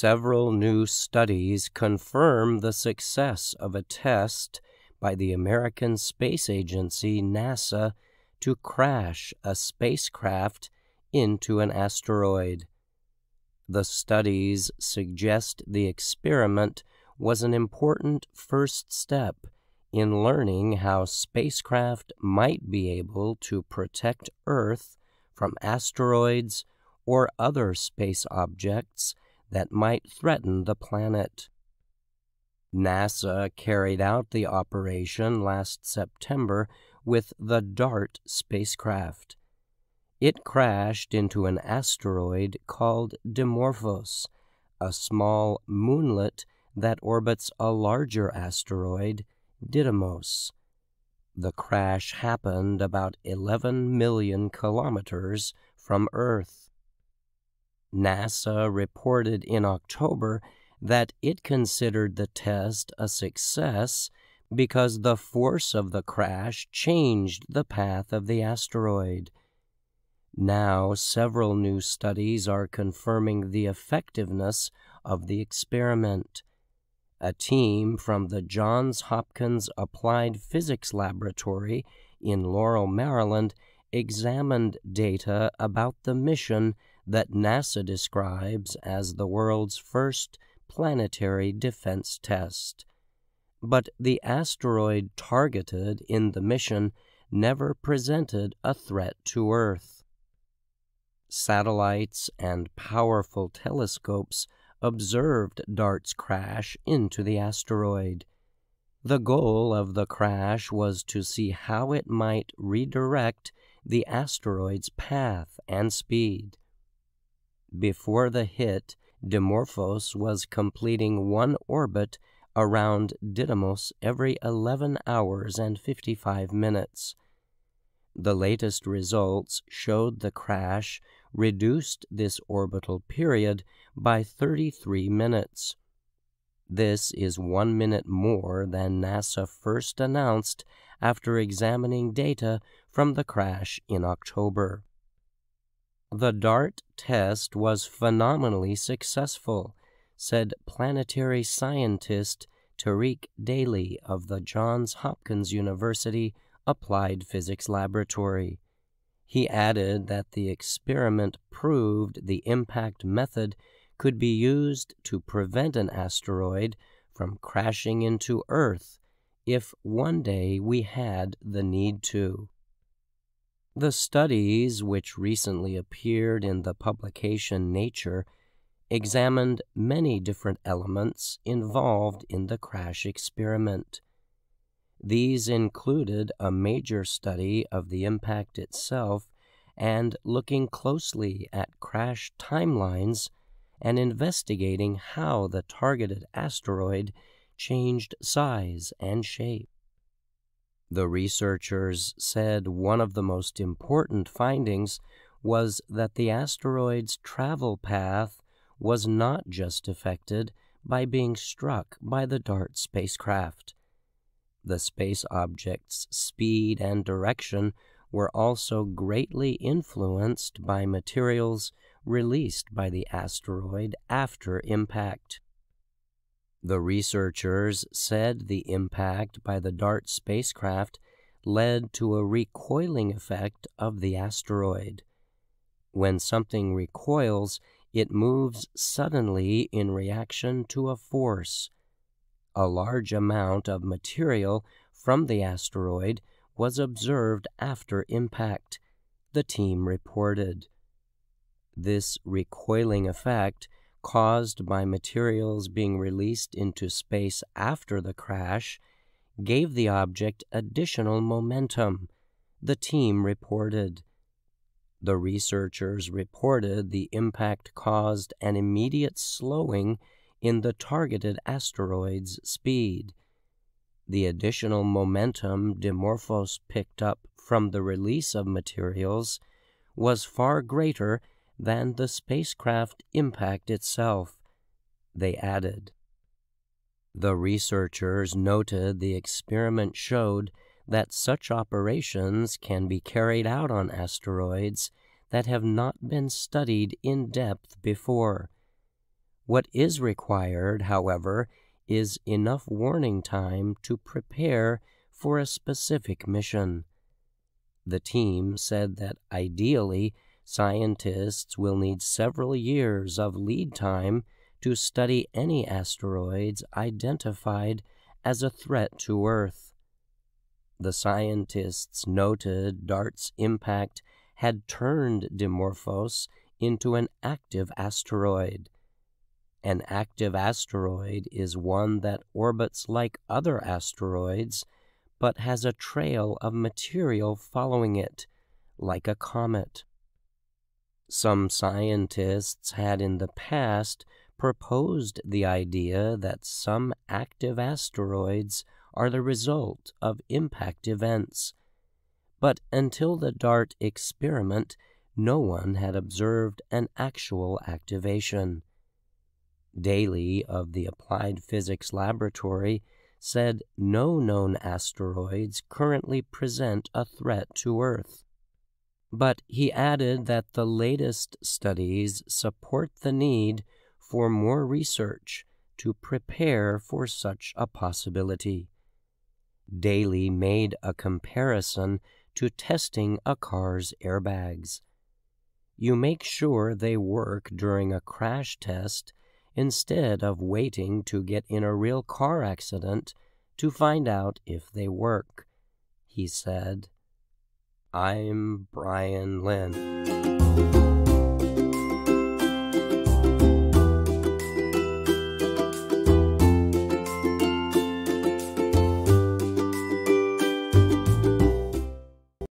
Several new studies confirm the success of a test by the American Space Agency NASA to crash a spacecraft into an asteroid. The studies suggest the experiment was an important first step in learning how spacecraft might be able to protect Earth from asteroids or other space objects that might threaten the planet. NASA carried out the operation last September with the DART spacecraft. It crashed into an asteroid called Dimorphos, a small moonlet that orbits a larger asteroid, Didymos. The crash happened about 11 million kilometers from Earth. NASA reported in October that it considered the test a success because the force of the crash changed the path of the asteroid. Now, several new studies are confirming the effectiveness of the experiment. A team from the Johns Hopkins Applied Physics Laboratory in Laurel, Maryland, examined data about the mission that NASA describes as the world's first planetary defense test. But the asteroid targeted in the mission never presented a threat to Earth. Satellites and powerful telescopes observed DART's crash into the asteroid. The goal of the crash was to see how it might redirect the asteroid's path and speed. Before the hit, Dimorphos was completing one orbit around Didymos every 11 hours and 55 minutes. The latest results showed the crash reduced this orbital period by 33 minutes. This is one minute more than NASA first announced after examining data from the crash in October. The DART test was phenomenally successful, said planetary scientist Terik Daly of the Johns Hopkins University Applied Physics Laboratory. He added that the experiment proved the impact method could be used to prevent an asteroid from crashing into Earth if one day we had the need to. The studies, which recently appeared in the publication Nature, examined many different elements involved in the crash experiment. These included a major study of the impact itself and looking closely at crash timelines and investigating how the targeted asteroid changed size and shape. The researchers said one of the most important findings was that the asteroid's travel path was not just affected by being struck by the DART spacecraft. The space object's speed and direction were also greatly influenced by materials released by the asteroid after impact. The researchers said the impact by the DART spacecraft led to a recoiling effect of the asteroid. When something recoils, it moves suddenly in reaction to a force. A large amount of material from the asteroid was observed after impact, the team reported. This recoiling effect caused by materials being released into space after the crash gave the object additional momentum, the team reported. The researchers reported the impact caused an immediate slowing in the targeted asteroid's speed. The additional momentum Dimorphos picked up from the release of materials was far greater than the spacecraft impact itself, they added. The researchers noted the experiment showed that such operations can be carried out on asteroids that have not been studied in depth before. What is required, however, is enough warning time to prepare for a specific mission. The team said that ideally, scientists will need several years of lead time to study any asteroids identified as a threat to Earth. The scientists noted DART's impact had turned Dimorphos into an active asteroid. An active asteroid is one that orbits like other asteroids, but has a trail of material following it, like a comet. Some scientists had in the past proposed the idea that some active asteroids are the result of impact events. But until the DART experiment, no one had observed an actual activation. Daly of the Applied Physics Laboratory said no known asteroids currently present a threat to Earth. But he added that the latest studies support the need for more research to prepare for such a possibility. Daly made a comparison to testing a car's airbags. You make sure they work during a crash test instead of waiting to get in a real car accident to find out if they work, he said. I'm Brian Lynn.